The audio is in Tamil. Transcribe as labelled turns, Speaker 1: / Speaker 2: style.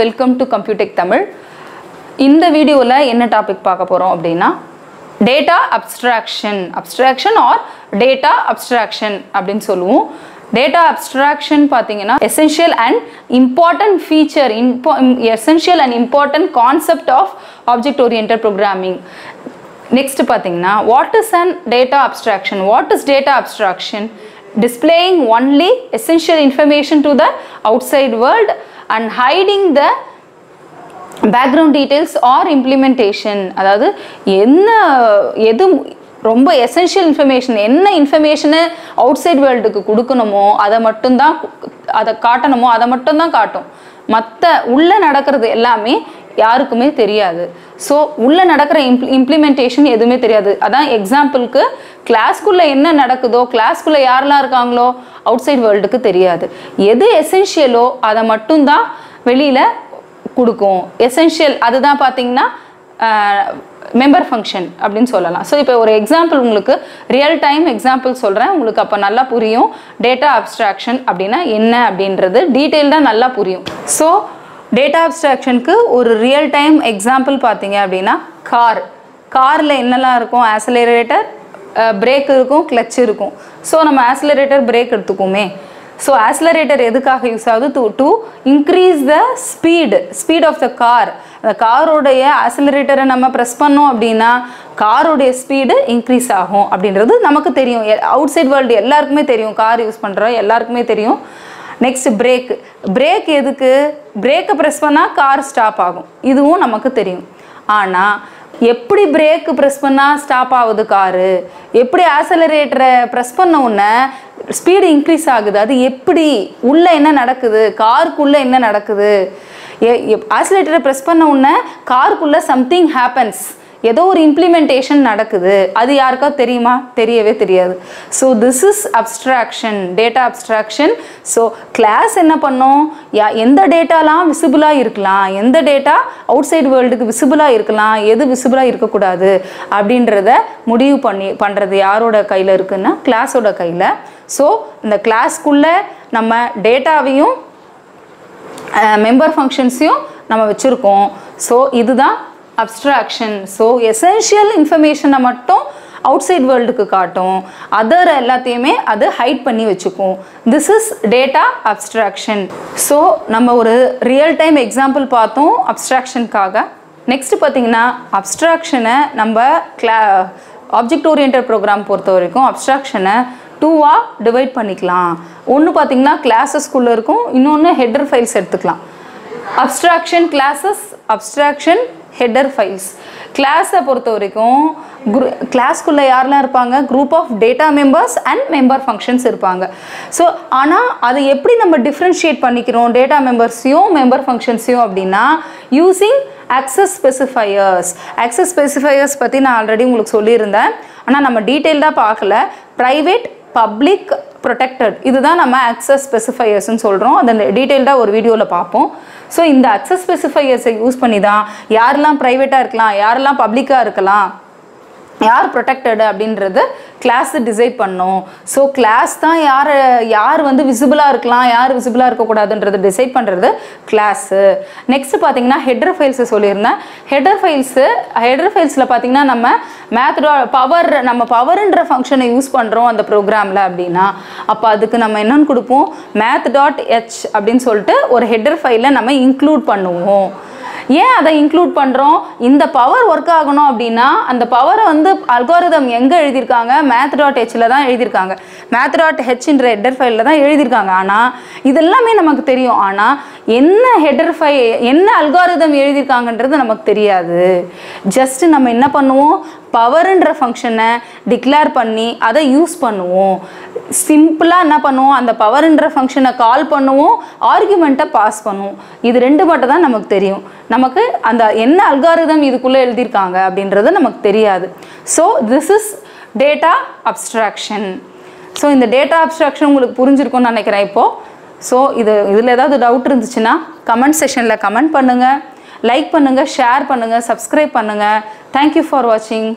Speaker 1: வெல்கம் டு கம்ப்யூடெக் தமிழ் இந்த வீடியோவில் என்ன டாபிக் பார்க்க போகிறோம் அப்படின்னா data abstraction abstraction or data abstraction அப்படின்னு சொல்லுவோம். டேட்டா அப்ஸ்ட்ராக்ஷன் பார்த்தீங்கன்னா essential and important feature இம்பா essential and important concept of object orient programming next பார்த்தீங்கன்னா what is and data abstraction what is data abstraction displaying only essential information to the outside world. And hiding the background details or implementation அதாவது என்ன எது ரொம்ப எசென்ஷியல் இன்ஃபர்மேஷன் என்ன இன்ஃபர்மேஷனை அவுட் சைட் வேர்ல்டுக்கு கொடுக்கணுமோ அதை மட்டும்தான் அதை காட்டணுமோ அதை மட்டும்தான் காட்டும். மற்ற உள்ளே நடக்கிறது எல்லாமே யாருக்குமே தெரியாது. ஸோ உள்ளே நடக்கிற இம்ப் இம்ப்ளிமெண்டேஷன் எதுவுமே தெரியாது. அதான் எக்ஸாம்பிளுக்கு கிளாஸ்க்குள்ளே என்ன நடக்குதோ கிளாஸ்க்குள்ளே யாரெல்லாம் இருக்காங்களோ அவுட் சைட் வேர்ல்டுக்கு தெரியாது. எது எசென்ஷியலோ அதை மட்டும்தான் வெளியில் கொடுக்கும். எசென்ஷியல் அதுதான் பார்த்தீங்கன்னா மெம்பர் ஃபங்க்ஷன் அப்படின்னு சொல்லலாம். ஸோ இப்போ ஒரு எக்ஸாம்பிள் உங்களுக்கு ரியல் டைம் எக்ஸாம்பிள் சொல்கிறேன் உங்களுக்கு அப்போ நல்லா புரியும். டேட்டா அப்ஸ்ட்ராக்ஷன் அப்படின்னா என்ன அப்படின்றது. டீட்டெயில்டாக நல்லா புரியும். ஸோ டேட்டா அப்ஸ்ட்ராக்ஷனுக்கு ஒரு ரியல் டைம் எக்ஸாம்பிள் பார்த்தீங்க அப்படின்னா கார் காரில் என்னெல்லாம் இருக்கும்? ஆசலரேட்டர் பிரேக் இருக்கும் கிளச் இருக்கும். ஸோ நம்ம ஆசலரேட்டர் பிரேக் எடுத்துக்குமே ஸோ ஆக்சிலரேட்டர் எதுக்காக யூஸ் ஆகுது? To to increase the speed speed of the car அந்த காரோடைய ஆக்சிலரேட்டரை நம்ம ப்ரெஸ் பண்ணோம் அப்படின்னா காரோடைய ஸ்பீடு இன்க்ரீஸ் ஆகும் அப்படின்றது நமக்கு தெரியும். அவுட் சைட் வேர்ல்டு எல்லாருக்குமே தெரியும். கார் யூஸ் பண்ணுற எல்லாருக்குமே தெரியும். நெக்ஸ்ட் பிரேக் பிரேக் எதுக்கு? பிரேக்கை ப்ரெஸ் பண்ணால் கார் ஸ்டாப் ஆகும். இதுவும் நமக்கு தெரியும். ஆனால் எப்படி பிரேக்கு ப்ரெஸ் பண்ணால் ஸ்டாப் ஆகுது காரு எப்படி ஆசலரேட்டரை ப்ரெஸ் பண்ண உடனே ஸ்பீடு இன்க்ரீஸ் ஆகுது? அது எப்படி? உள்ளே என்ன நடக்குது? காருக்குள்ளே என்ன நடக்குது? ஆசலேட்டரை ப்ரெஸ் பண்ண உடனே காருக்குள்ளே சம்திங் ஹேப்பன்ஸ் ஏதோ ஒரு இம்ப்ளிமெண்டேஷன் நடக்குது. அது யாருக்கா தெரியுமா? தெரியவே தெரியாது. So this is abstraction data abstraction so class என்ன பண்ணோம்? யா எந்த டேட்டாலாம் விசிபிளாக இருக்கலாம். எந்த டேட்டா அவுட் சைடு வேர்ல்டுக்கு விசிபிளாக இருக்கலாம். எது விசிபிளாக இருக்கக்கூடாது? அப்படின்றத முடிவு பண்ணி பண்ணுறது யாரோட கையில் இருக்குன்னா கிளாஸோட கையில். ஸோ இந்த கிளாஸ்க்குள்ளே நம்ம டேட்டாவையும் மெம்பர் ஃபங்க்ஷன்ஸையும் நம்ம வச்சுருக்கோம். ஸோ இதுதான் அப்ஸ்ட்ராக்ஷன் ஸோ எசென்ஷியல் இன்ஃபர்மேஷனை மட்டும் அவுட் சைட் வேர்ல்டுக்கு காட்டும். அதர் எல்லாத்தையுமே அது ஹைட் பண்ணி வச்சுக்கும். This is data abstraction so நம்ம ஒரு ரியல் டைம் எக்ஸாம்பிள் பார்த்தோம் அப்ஸ்ட்ராக்ஷனுக்காக நெக்ஸ்ட் பார்த்தீங்கன்னா அப்ஸ்ட்ராக்ஷனை நம்ம கிளா ஆப்ஜெக்ட் ஓரியன்ட் ப்ரோக்ராம் பொறுத்த வரைக்கும் அப்ஸ்ட்ராக்ஷனை டூவாக டிவைட் பண்ணிக்கலாம். ஒன்று பார்த்தீங்கன்னா கிளாஸஸ்குள்ளே இருக்கும். இன்னொன்று ஹெட்டர் ஃபைல்ஸ் எடுத்துக்கலாம். Abstraction classes abstraction header files. கிளாஸை பொறுத்த வரைக்கும் குரு கிளாஸ்க்குள்ளே யாரெல்லாம் இருப்பாங்க? Group of data members and member functions இருப்பாங்க. ஸோ ஆனால் அதை எப்படி நம்ம டிஃப்ரென்ஷியேட் பண்ணிக்கிறோம்? டேட்டா மெம்பர்ஸையும் மெம்பர் ஃபங்க்ஷன்ஸையும் அப்படின்னா using access specifiers access specifiers பற்றி நான் ஆல்ரெடி உங்களுக்கு சொல்லியிருந்தேன். ஆனால் நம்ம டீட்டெயில்டாக பார்க்கல. ப்ரைவேட் பப்ளிக் ப்ரொடெக்டட் இதுதான் நம்ம அக்சஸ் ஸ்பெசிஃபையர்ஸ்னு சொல்கிறோம் அந்த டீட்டெயில்டாக ஒரு வீடியோவில் பார்ப்போம். ஸோ இந்த அக்சஸ் ஸ்பெசிஃபையர்ஸை யூஸ் பண்ணி தான் யாரெல்லாம் ப்ரைவேட்டாக இருக்கலாம் யாரெல்லாம் பப்ளிக்காக இருக்கலாம் யார் ப்ரொடெக்டடு அப்படின்றது கிளாஸ் டிசைட் பண்ணும். ஸோ கிளாஸ் தான் யார் யார் வந்து விசிபிளாக இருக்கலாம் யார் விசிபிளாக இருக்கக்கூடாதுன்றது டிசைட் பண்ணுறது கிளாஸு நெக்ஸ்ட் பார்த்தீங்கன்னா ஹெட்ரு ஃபைல்ஸை சொல்லியிருந்தேன். ஹெட்ரு ஃபைல்ஸு ஹெட்ரு ஃபைல்ஸில் பார்த்தீங்கன்னா நம்ம மேத்டா பவர் நம்ம பவர்ன்ற ஃபங்க்ஷனை யூஸ் பண்ணுறோம் அந்த ப்ரோக்ராமில் அப்படின்னா. அப்போ அதுக்கு நம்ம என்னென்னு கொடுப்போம்? மேத் டாட் ஹெச் அப்படின்னு சொல்லிட்டு ஒரு ஹெட்ரு ஃபைலை நம்ம இன்க்ளூட் பண்ணுவோம். ஏன் அதை இன்க்ளூட் பண்ணுறோம் இந்த பவர் ஒர்க் ஆகணும் அப்படின்னா அந்த பவரை வந்து அல்காரிதம் எங்கே எழுதியிருக்காங்க? மேத் டாட் ஹெச்சில் தான் எழுதியிருக்காங்க. மேத் டாட் ஹெச்ன்ற ஹெட்டர் ஃபைலில் தான் எழுதியிருக்காங்க. ஆனால் இதெல்லாமே நமக்கு தெரியும். ஆனால் என்ன ஹெட்டர் ஃபை என்ன அல்காரிதம் எழுதியிருக்காங்கன்றது நமக்கு தெரியாது. ஜஸ்ட் நம்ம என்ன பண்ணுவோம்? பவருன்ற ஃபங்க்ஷனை டிக்ளேர் பண்ணி அதை யூஸ் பண்ணுவோம். சிம்பிளாக என்ன பண்ணுவோம்? அந்த பவருன்ற ஃபங்க்ஷனை கால் பண்ணுவோம். ஆர்குமெண்ட்டை பாஸ் பண்ணுவோம். இது ரெண்டு மட்டும் தான் நமக்கு தெரியும். நமக்கு அந்த என்ன அல்காரிதம் இதுக்குள்ளே எழுதியிருக்காங்க அப்படின்றது நமக்கு தெரியாது. So this is data abstraction so இந்த டேட்டா அப்ஸ்ட்ராக்ஷன் உங்களுக்கு புரிஞ்சிருக்கும்னு நினைக்கிறேன் இப்போது ஸோ இது இதில் ஏதாவது டவுட் இருந்துச்சுன்னா கமெண்ட் செஷனில் கமெண்ட் பண்ணுங்கள் லைக் பண்ணுங்கள் ஷேர் பண்ணுங்கள் சப்ஸ்கிரைப் பண்ணுங்கள் தேங்க்யூ ஃபார் வாட்சிங்